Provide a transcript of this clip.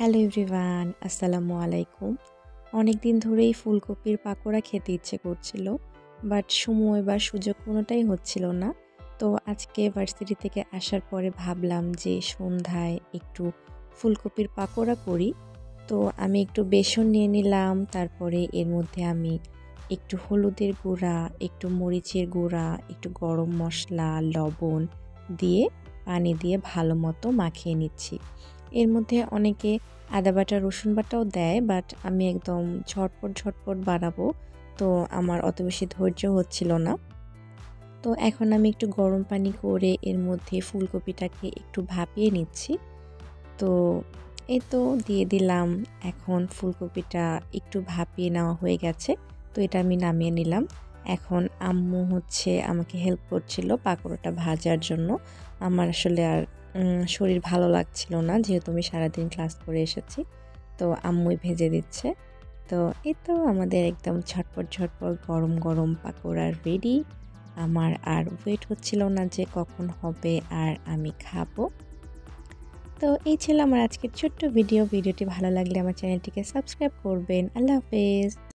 Hello everyone আসসালামু আলাইকুম অনেক দিন ধরেই ফুলকপির পাকোড়া খেতে ইচ্ছে করছিল বাট সময় বা সুযোগ কোনোটাই হচ্ছিল না। তো আজকে ভার্সিটি থেকে আসার পরে ভাবলাম যে সন্ধ্যায় একটু ফুলকপির পাকোড়া করি। তো আমি একটু বেসন নিয়ে নিলাম, তারপরে এর মধ্যে আমি একটু হলুদের গুঁড়া, একটু মরিচের গুঁড়া, একটু গরম মশলা, লবণ দিয়ে, পানি দিয়ে ভালো মতো মাখিয়ে নিচ্ছি। এর মধ্যে অনেকে আদা বাটা, রসুন বাটাও দেয় বাট আমি একদম ঝটপট ঝটপট বানাবো। তো আমার অত বেশি ধৈর্য হচ্ছিল না। তো এখন আমি একটু গরম পানি করে এর মধ্যে ফুলকপিটাকে একটু ভাপিয়ে নিচ্ছি। তো এই তো দিয়ে দিলাম। এখন ফুলকপিটা একটু ভাপিয়ে নেওয়া হয়ে গেছে। তো এটা আমি নামিয়ে নিলাম। এখন আম্মু হচ্ছে আমাকে হেল্প করছিল পাকোড়াটা ভাজার জন্য। আমার আসলে আর শরীর ভালো লাগছিল না, যেহেতু আমি সারাদিন ক্লাস করে এসেছি। তো আম্মুই ভেজে দিচ্ছে। তো এই তো আমাদের একদম ঝটপট ঝটপট গরম গরম পাকোড়া রেডি আমার আর ওয়েট হচ্ছিল না যে কখন হবে আর আমি খাব। তো এই ছিল আমার আজকের ছোট্ট ভিডিও ভিডিওটি ভালো লাগলে আমার চ্যানেলটিকে সাবস্ক্রাইব করবেন। আল্লাহ হাফেজ।